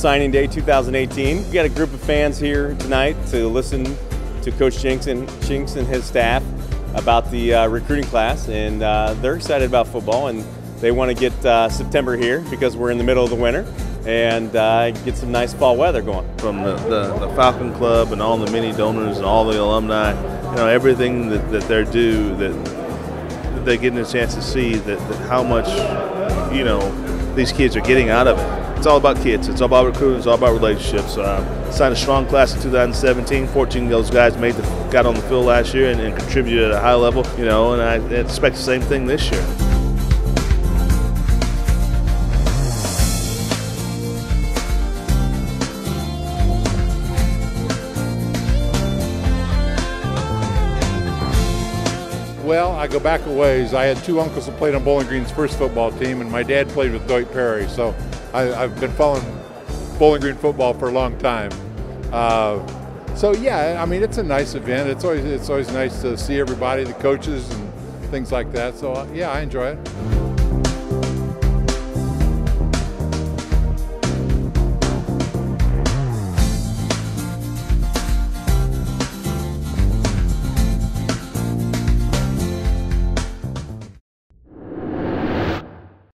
Signing Day 2018. We got a group of fans here tonight to listen to Coach Jinks and, Jinks and his staff about the uh, recruiting class, and uh, they're excited about football and they want to get uh, September here because we're in the middle of the winter and uh, get some nice fall weather going. From the, the, the, Falcon Club and all the many donors and all the alumni, you know, everything that, that they're due, that, that they get a chance to see that, that how much, you know, these kids are getting out of it. It's all about kids. It's all about recruiting. It's all about relationships. Uh, signed a strong class in 2017. 14 of those guys made the, got on the field last year and, and contributed at a high level. You know, and I expect the same thing this year. Well, I go back a ways. I had two uncles that played on Bowling Green's first football team, and my dad played with Dwight Perry. So I, have been following Bowling Green football for a long time. Uh, so yeah, I mean it's a nice event. It's always it's always nice to see everybody, the coaches and things like that. So uh, yeah, I enjoy it.